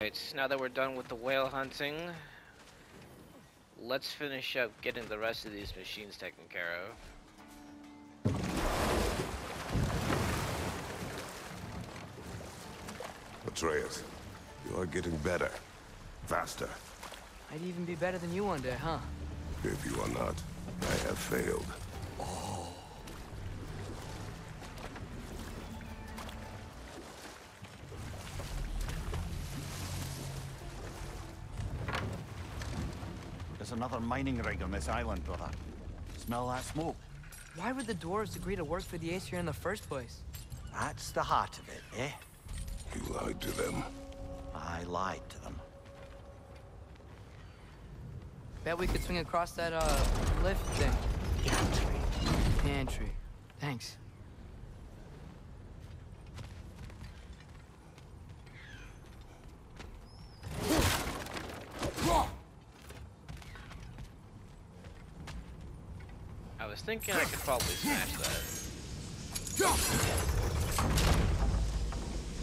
Alright, now that we're done with the whale hunting, let's finish up getting the rest of these machines taken care of. Atreus, you are getting better. Faster. I'd even be better than you one day, huh? If you are not, I have failed. There's another mining rig on this island, brother. Smell that smoke? Why would the dwarves agree to work for the Aesir in the first place? That's the heart of it, eh? You lied to them. I lied to them. Bet we could swing across that, uh, lift thing. Gantry. Pantry. Thanks. I was thinking I could probably smash that.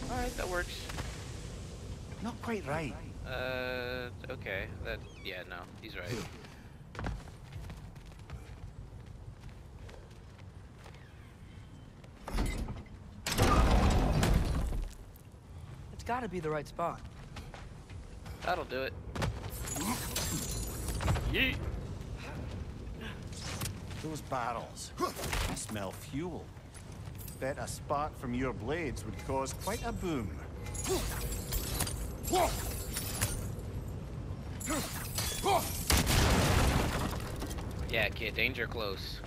Alright, that works. Not quite right. Uh, okay. That, yeah, no, he's right. It's gotta be the right spot. That'll do it. Yeet! Those barrels. I smell fuel. Bet a spark from your blades would cause quite a boom. Yeah, kid, danger close.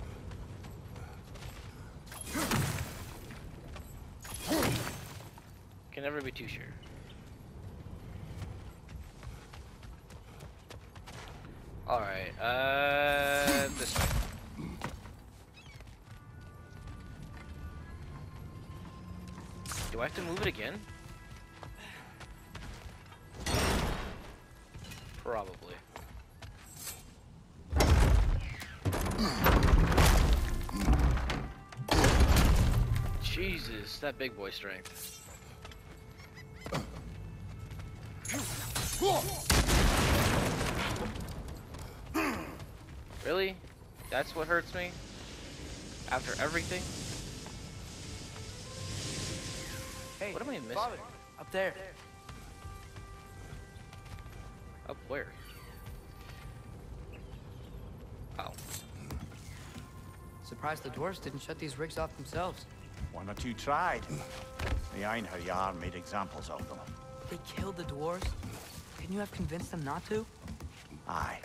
Can never be too sure. Alright, uh, Do I have to move it again? Probably. Jesus, that big boy strength. Really? That's what hurts me? After everything? Hey, What am I missing? Father, up there. Up where? Oh. Surprised the dwarves didn't shut these rigs off themselves. One or two tried. The Einherjar made examples of them. They killed the dwarves? Couldn't you have convinced them not to? Aye.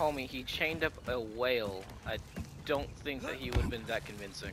Homie, he chained up a whale. I don't think that he would have been that convincing.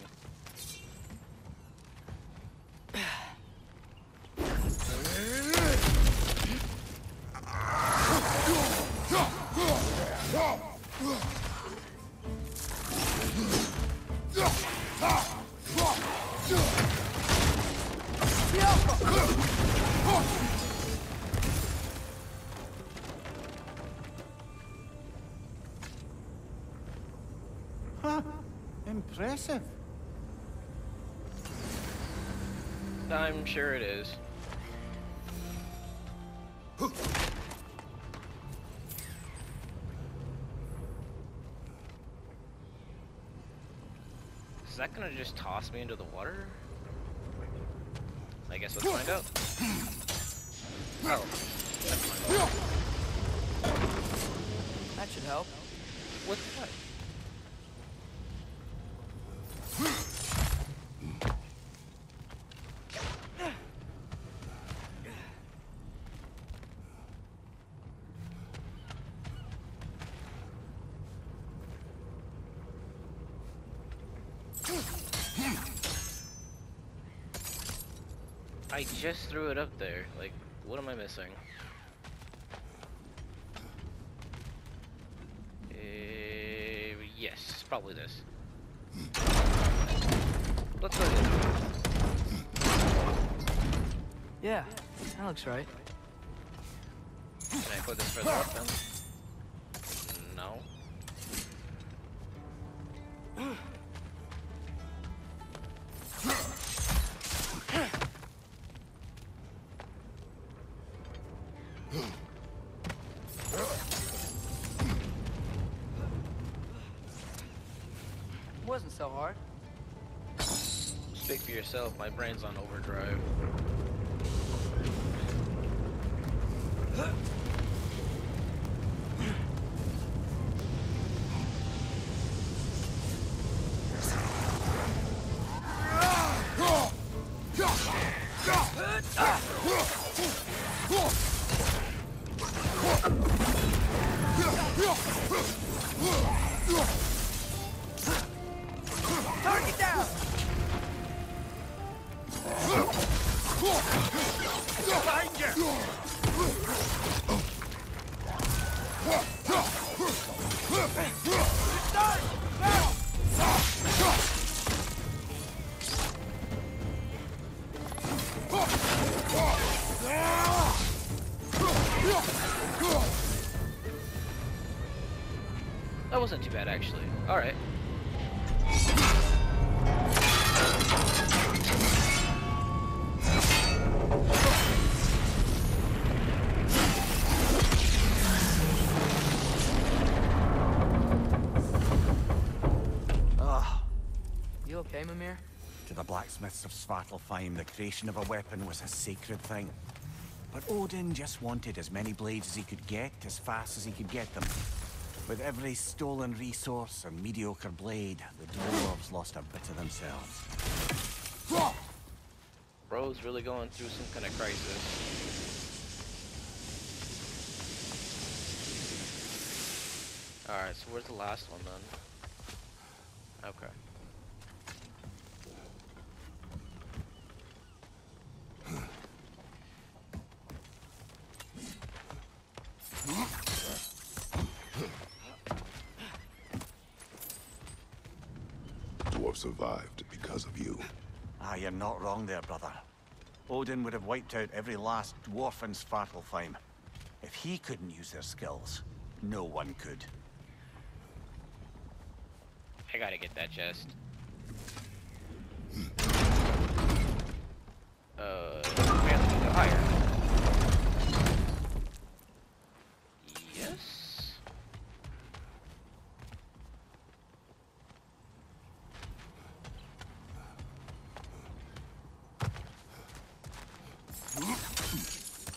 Sure it is. Is that gonna just toss me into the water? I guess let's find out. Oh. That should help. With what? I just threw it up there. Like, what am I missing? Uh, yes, probably this. Let's go this. Yeah, that looks right. Can I put this further up then? Speak for yourself, my brain's on overdrive. That wasn't too bad, actually. Alright. Ah, You okay, Mimir? to the blacksmiths of Svartalfheim, the creation of a weapon was a sacred thing. But Odin just wanted as many blades as he could get, as fast as he could get them. With every stolen resource and mediocre blade, the dwarves lost a bit of themselves. Bro's really going through some kind of crisis. Alright, so where's the last one then? Okay. Dwarf survived because of you. Ah, you're not wrong there, brother. Odin would have wiped out every last dwarf in Svartalfheim. If he couldn't use their skills, no one could. I gotta get that chest. Uh, we have to go higher. Yes.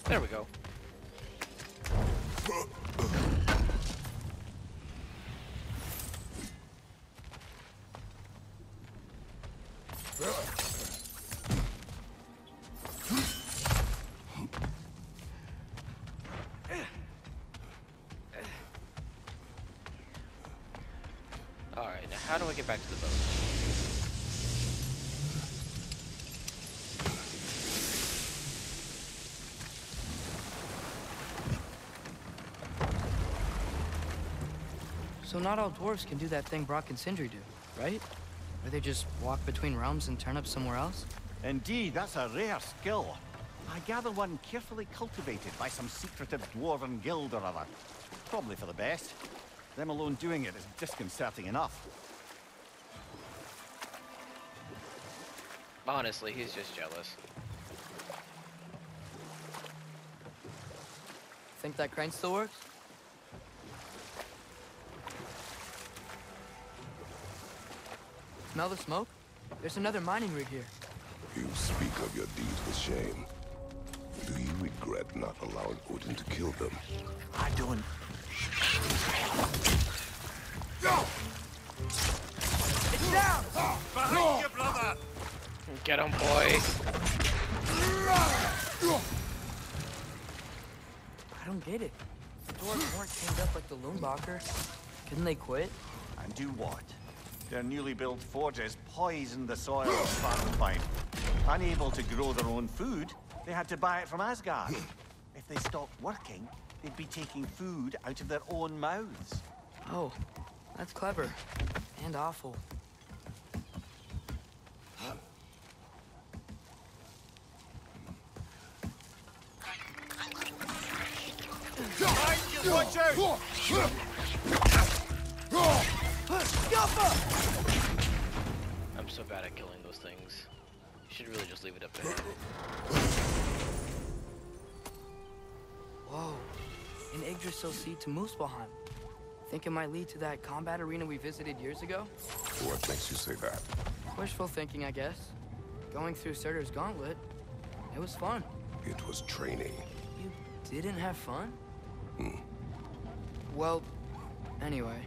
There we go. So not all dwarves can do that thing Brock and Sindri do, right? Where they just walk between realms and turn up somewhere else? Indeed, that's a rare skill. I gather one carefully cultivated by some secretive dwarven guild or other. Probably for the best. Them alone doing it is disconcerting enough. Honestly, he's just jealous. Think that crane still works? Smell the smoke? There's another mining rig here. You speak of your deeds with shame. Do you regret not allowing Odin to kill them? I don't. It's down! Ah! Behind you, brother! Get him, boy! I don't get it. The dwarves weren't chained up like the Lyngbakr. Couldn't they quit? And do what? Their newly built forges poisoned the soil of Svartalfheim. Unable to grow their own food, they had to buy it from Asgard. Hmm. If they stopped working, they'd be taking food out of their own mouths. Oh, that's clever. And awful. Watch out! I'm so bad at killing those things. You should really just leave it up to him. Whoa. An Yggdrasil seed to Muspelheim. Think it might lead to that combat arena we visited years ago? What makes you say that? Wishful thinking, I guess. Going through Surtur's gauntlet, it was fun. It was training. You didn't have fun? Hmm. Well, anyway,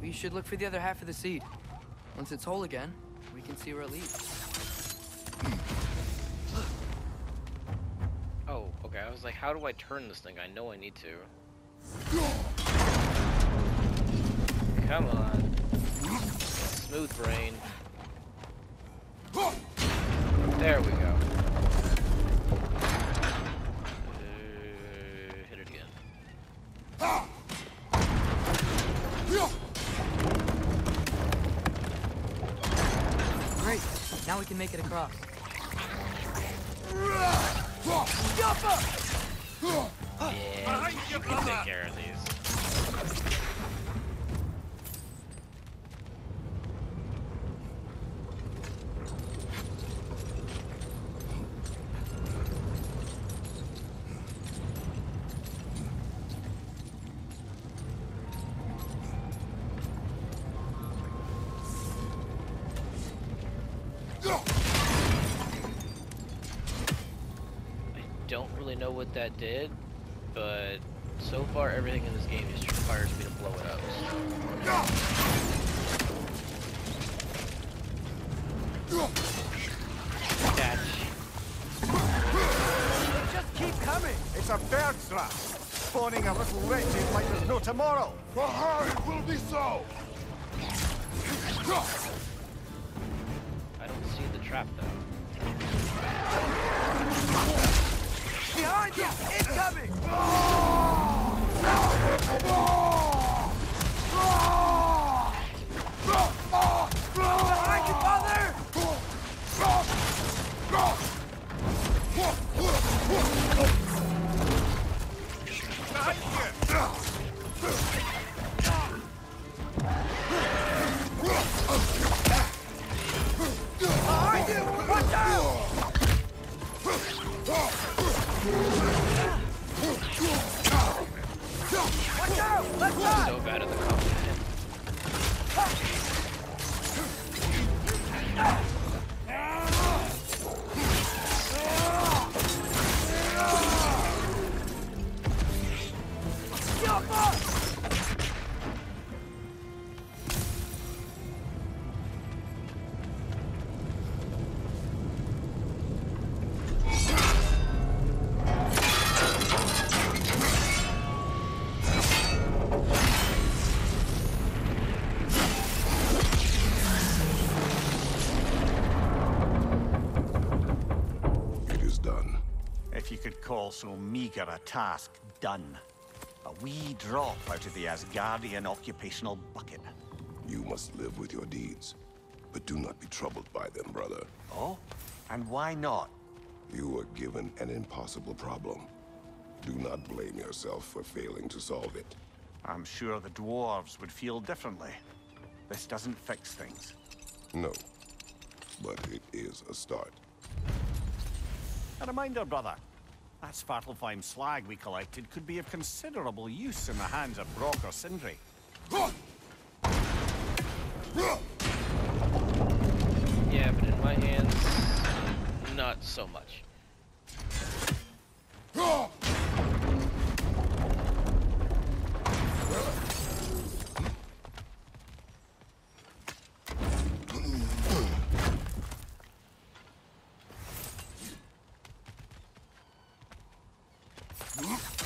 we should look for the other half of the seed. Once it's whole again, we can see where it leads. Hmm. Oh, okay. I was like, how do I turn this thing? I know I need to. Come on. Smooth brain. There we go. Make it across. Yeah, you can take care of these. Know that did, but so far everything in this game just requires me to blow it up. Catch. Just keep coming! It's a bird trap! Spawning a little wretched like there's no tomorrow! For her, it will be so! Incoming! Call so meager a task done. A wee drop out of the Asgardian occupational bucket. You must live with your deeds. But do not be troubled by them, brother. Oh? And why not? You were given an impossible problem. Do not blame yourself for failing to solve it. I'm sure the dwarves would feel differently. This doesn't fix things. No. But it is a start. A reminder, brother. That Svartalfheim slag we collected could be of considerable use in the hands of Brock or Sindri. Yeah, but in my hands, not so much. The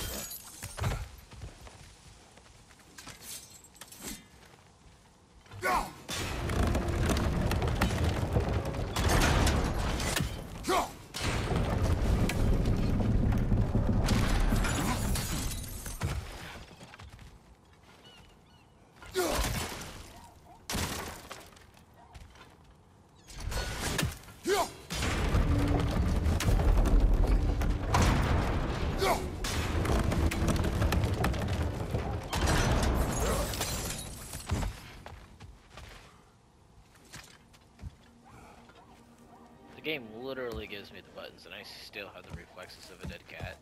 literally gives me the buttons, and I still have the reflexes of a dead cat.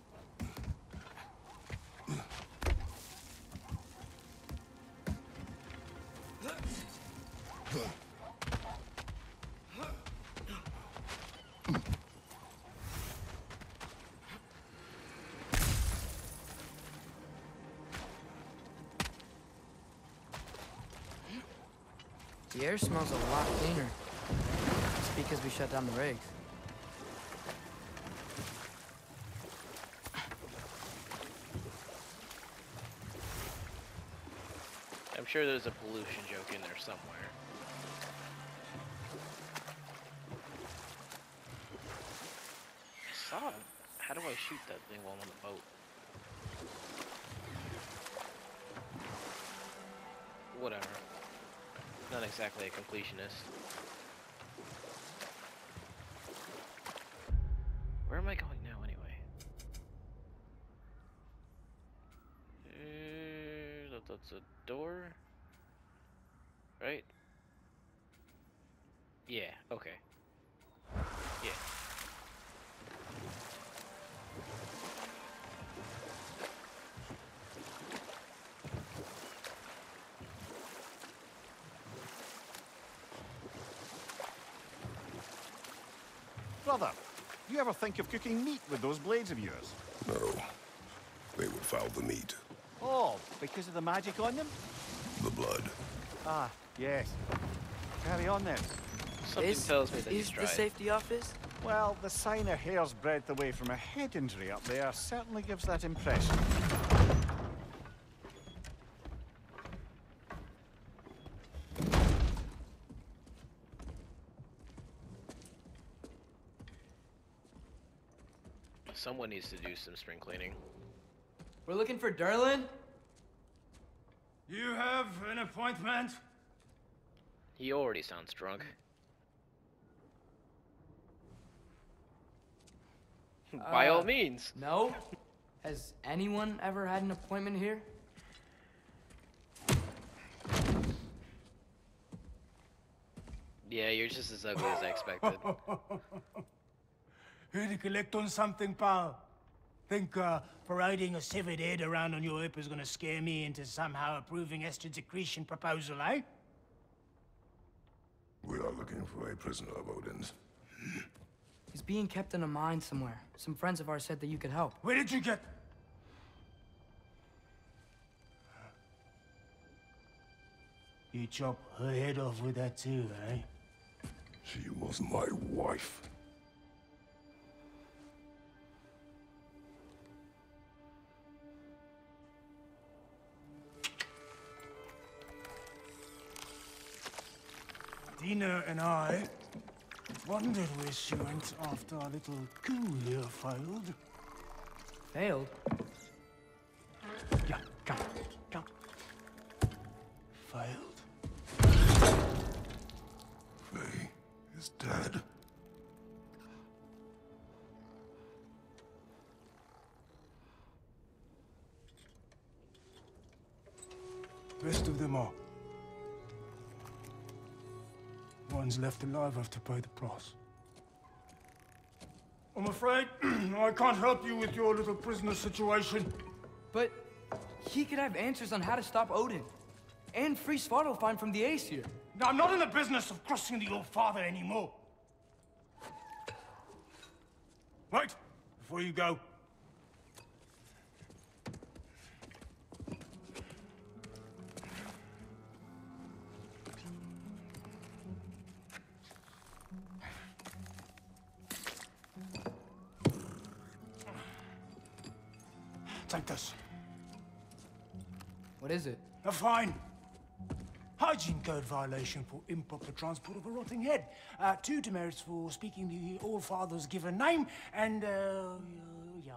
The air smells a lot cleaner. It's because we shut down the rigs. Sure there's a pollution joke in there somewhere. I saw it. How do I shoot that thing while I'm on the boat? Whatever. Not exactly a completionist. Where am I going now, anyway? Uh, that- that's a door, right? Yeah. Okay. Yeah. Brother, you ever think of cooking meat with those blades of yours? No. They would foul the meat. Oh, because of the magic on them? The blood. Ah, yes. Carry on then. Something is tells me that is he's the safety office? Well, the sign a hair's breadth away from a head injury up there certainly gives that impression. Someone needs to do some spring cleaning. We're looking for Durlin? You have an appointment? He already sounds drunk. By all Uh, means. No? Has anyone ever had an appointment here? Yeah, you're just as ugly as I expected. Here to collect on something, pal. Think uh, parading a severed head around on your hip is gonna scare me into somehow approving Esther's accretion proposal, eh? We are looking for a prisoner of Odin's. He's being kept in a mine somewhere. Some friends of ours said that you could help. Where did you get... You chop her head off with that too, eh? She was my wife. Dina and I wondered where she went after our little coup here failed. Failed? Left alive have to pay the price. I'm afraid I can't help you with your little prisoner situation. But he could have answers on how to stop Odin. And free Svartalfheim from the Aesir. Now, I'm not in the business of crossing the old father anymore. Right, before you go. Fine. Hygiene code violation for improper transport of a rotting head. Uh, two demerits for speaking the All-Father's given name, and, uh, yeah,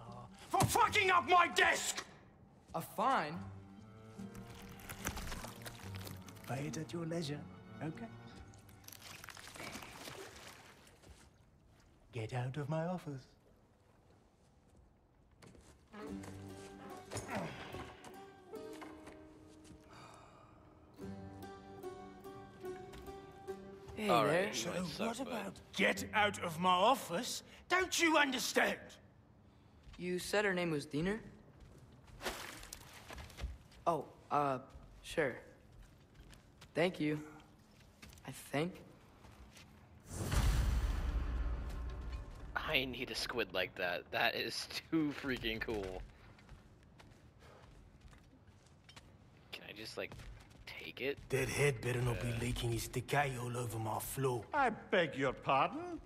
for fucking up my desk! A fine? Pay it at your leisure, okay? Get out of my office. Hey All there. right. So might suck, what but- about get out of my office? Don't you understand? You said her name was Diener? Oh, uh, sure. Thank you. I think. I need a squid like that. That is too freaking cool. Can I just like take it. That head better not be leaking his decay all over my floor. I beg your pardon?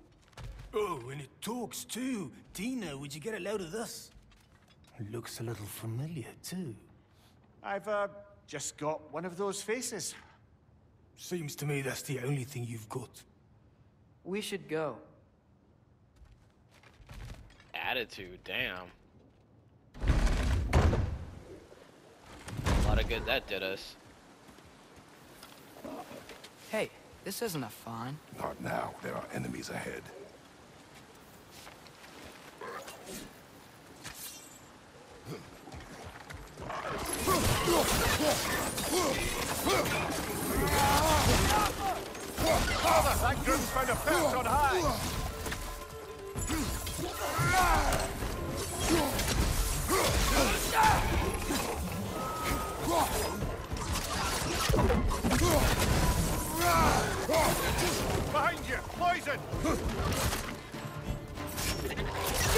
Oh, and it talks too. Tina, would you get a load of this? It looks a little familiar too. I've, uh, just got one of those faces. Seems to me that's the only thing you've got. We should go. Attitude, damn. A lot of good that did us. Hey, this isn't a fine. Not now. There are enemies ahead. That Grim's found a perch on high!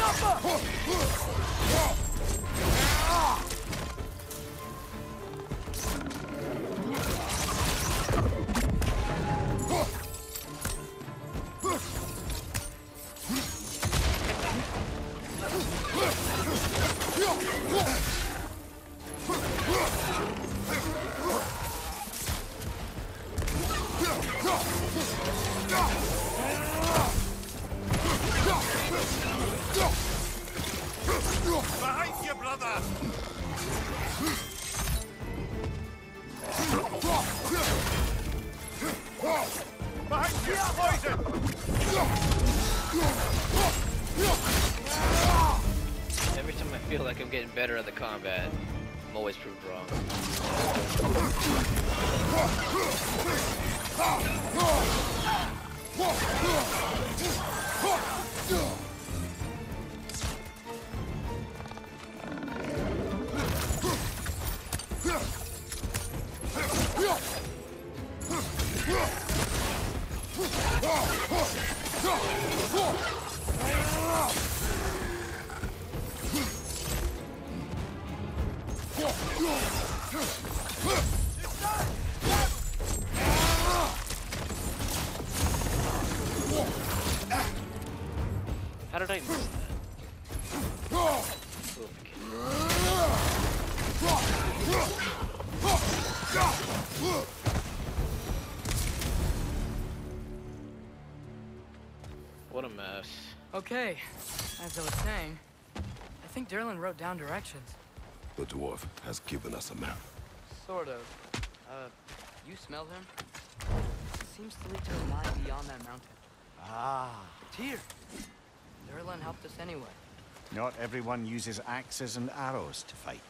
Behind brother! Behind you! Poison! Every time I feel like I'm getting better at the combat, I'm always proved wrong. Durlin wrote down directions. The dwarf has given us a map. Sort of. Uh, you smell him? Seems to lead to a mine beyond that mountain. Ah, Tyr! Durlin helped us anyway. not everyone uses axes and arrows to fight.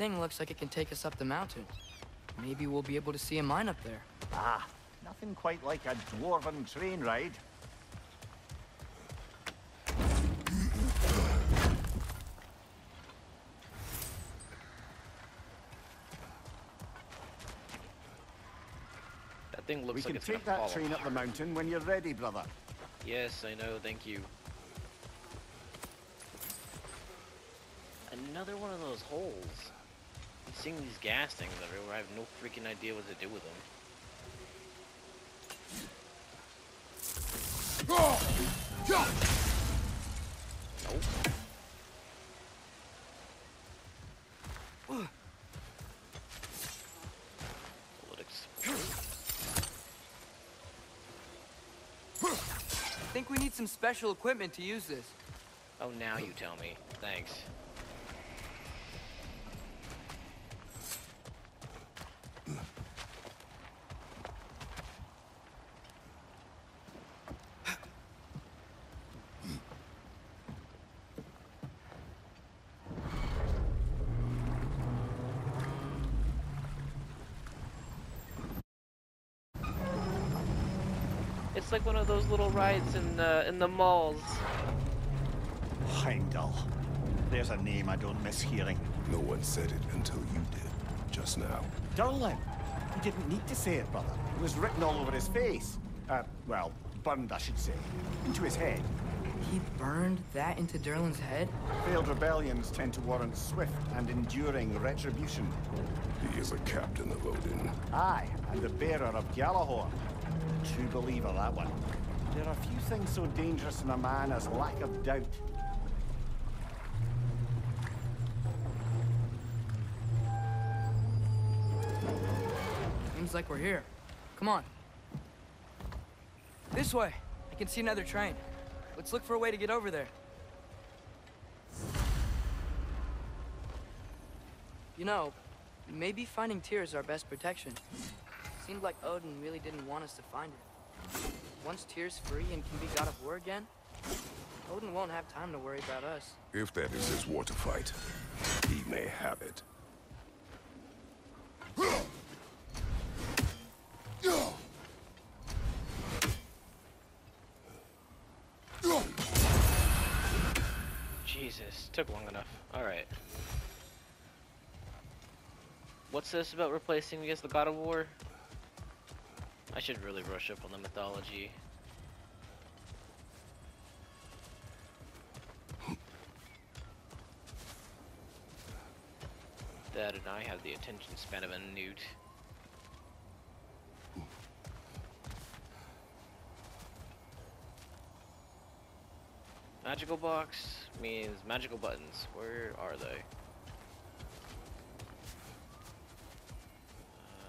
Thing looks like it can take us up the mountain. Maybe we'll be able to see a mine up there. Ah, nothing quite like a dwarven train ride. That thing looks We like can it's gonna take that fall train up the mountain when you're ready, brother. Yes, I know, thank you. Another one of those holes. Seeing these gas things everywhere. I have no freaking idea what to do with them. Nope. Will it explode? I think we need some special equipment to use this. Oh, now you tell me. Thanks. It's like one of those little rides in the in the malls. Heimdall. There's a name I don't miss hearing. No one said it until you did, just now. Durlin. He didn't need to say it, brother. It was written all over his face. Uh, well, burned, I should say. Into his head. He burned that into Durlin's head? Failed rebellions tend to warrant swift and enduring retribution. He is a captain of Odin. Aye, and the bearer of Gjallarhorn. True believer, that one. There are few things so dangerous in a man as lack of doubt. Seems like we're here. Come on. This way. I can see another train. Let's look for a way to get over there. You know, maybe finding Tyr is our best protection. Seemed like Odin really didn't want us to find it. Once Tyr's free and can be god of war again, Odin won't have time to worry about us. If that is his war to fight, he may have it. Jesus, took long enough. Alright. What's this about replacing me as the God of War? I should really brush up on the mythology. Dad and I have the attention span of a newt. Magical box means magical buttons. Where are they?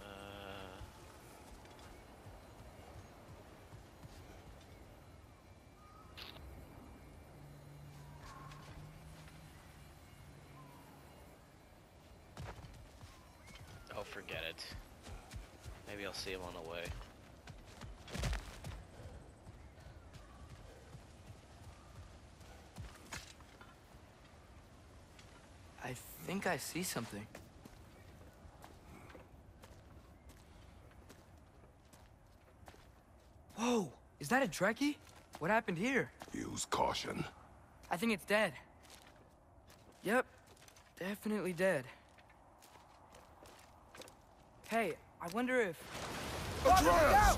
Uh, Oh, forget it. Maybe I'll see him on the way. I think I see something. Whoa! Is that a Trekkie? What happened here? Use caution. I think it's dead. Yep, definitely dead. Hey, I wonder if... Atreus!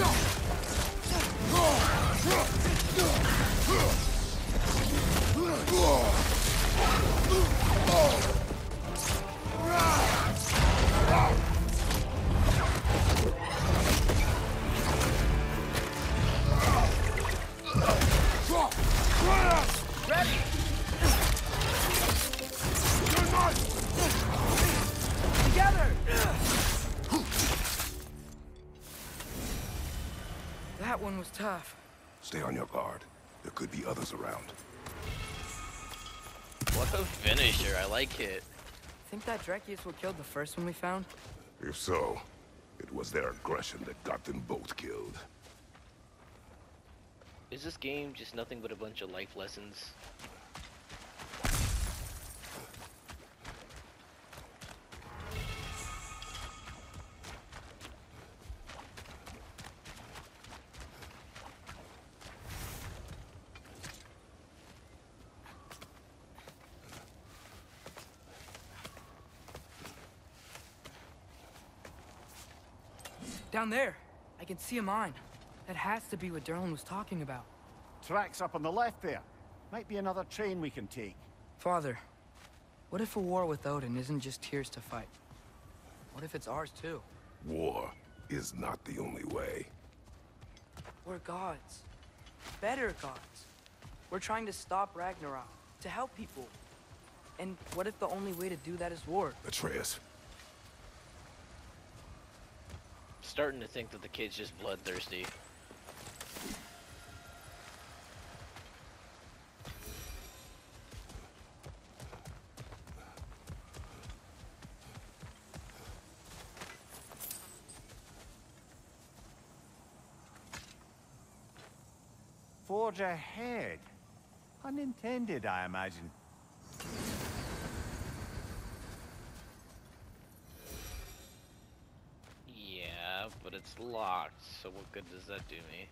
Together! Stay on your guard. There could be others around. What a finisher. I like it. think that Dreki is what killed the first one we found? If so, it was their aggression that got them both killed. Is this game just nothing but a bunch of life lessons? Down there. I can see a mine. That has to be what Durlin was talking about. Tracks up on the left there. Might be another train we can take. Father, what if a war with Odin isn't just Tyr's to fight? What if it's ours too? War is not the only way. We're gods. Better gods. We're trying to stop Ragnarok, to help people. And what if the only way to do that is war? Atreus, Starting to think that the kid's just bloodthirsty. Forge ahead. Unintended, I imagine. Yeah, but it's locked, so what good does that do me?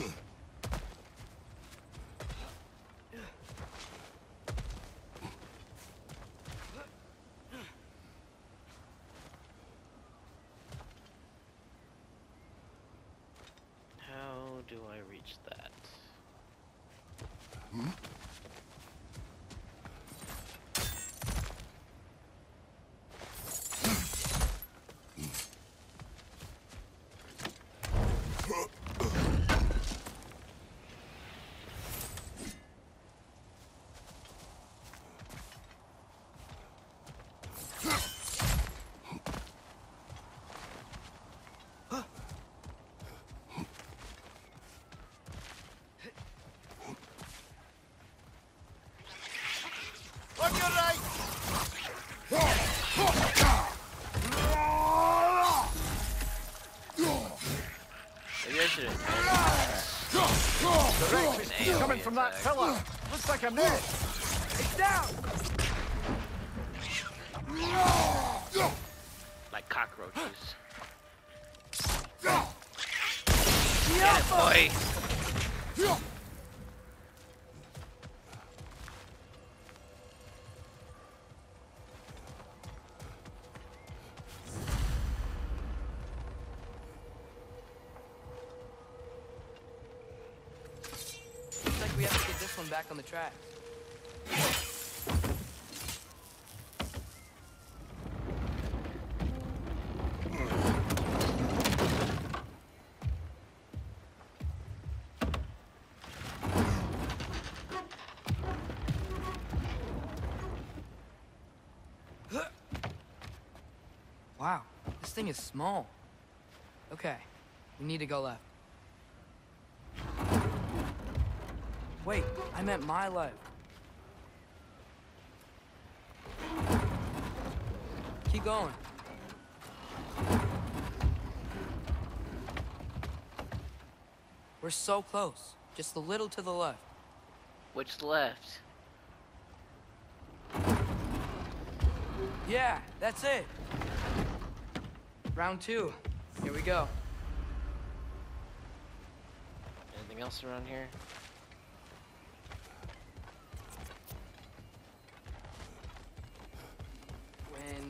Huh. Coming from that pillar. Looks like a net. It's down! like cockroaches. Get it, boy! Back on the track. Wow, this thing is small. Okay, we need to go left. Wait, I meant my life. Keep going. We're so close. Just a little to the left. Which left? Yeah, that's it. Round two. Here we go. Anything else around here?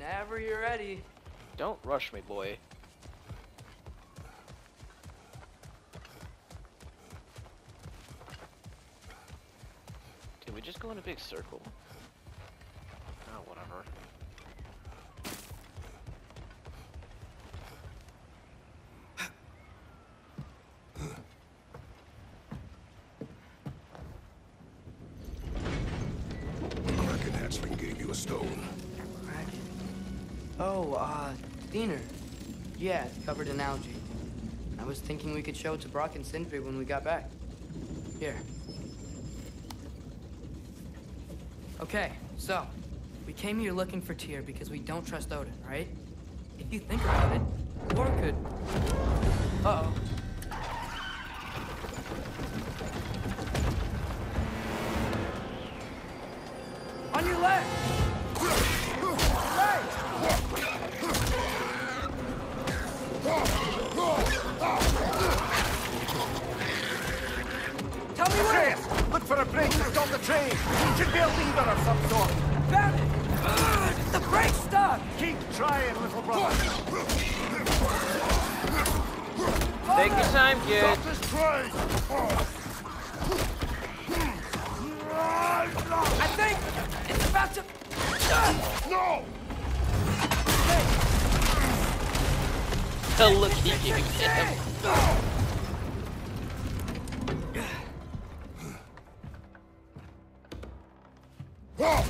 Whenever you're ready. Don't rush me, boy. Did we just go in a big circle? Oh, whatever. Oh, uh, Diener. Yeah, it's covered in algae. I was thinking we could show it to Brok and Sindri when we got back. Here. Okay, so, we came here looking for Tyr because we don't trust Odin, right? If you think about it, War could... Uh-oh. Keep trying, little brother! Take your time, kid. This train! I think it's about to... No! The look he gave him. Get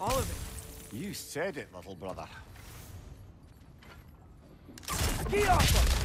All of it. You said it, little brother. Ski off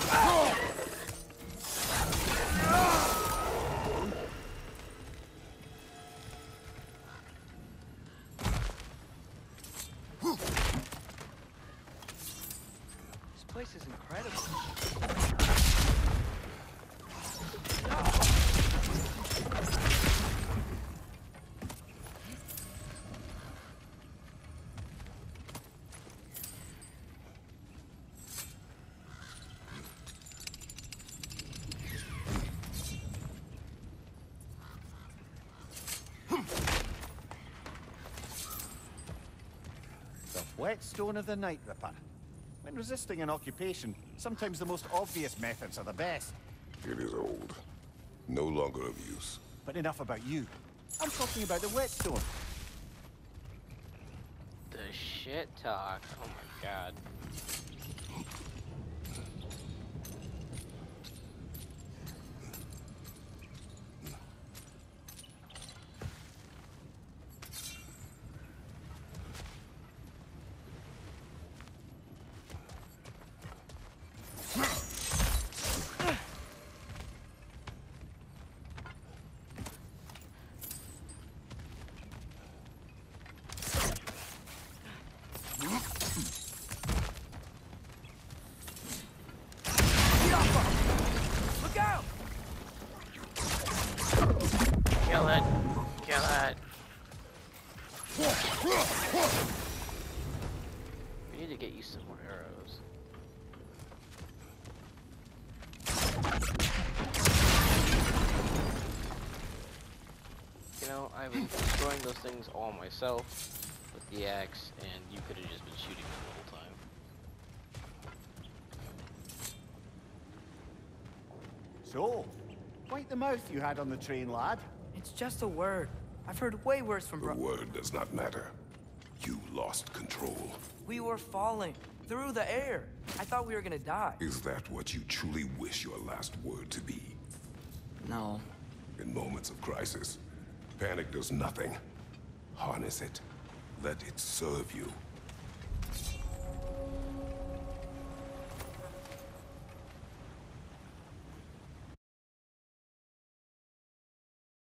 This whetstone of the Night Ripper. When resisting an occupation, sometimes the most obvious methods are the best. It is old. No longer of use. But enough about you. I'm talking about the whetstone. the shit talk. Oh my god. Look out! Kill it. Kill it. need to get you some more arrows. You know, I've been destroying those things all myself with the axe, and you could have just been shooting them the whole time. So, quite the mouth you had on the train, lad. It's just a word. I've heard way worse from The bro- word does not matter. You lost control. We were falling through the air. I thought we were gonna die. Is that what you truly wish your last word to be? No. In moments of crisis, panic does nothing. Harness it. Let it serve you.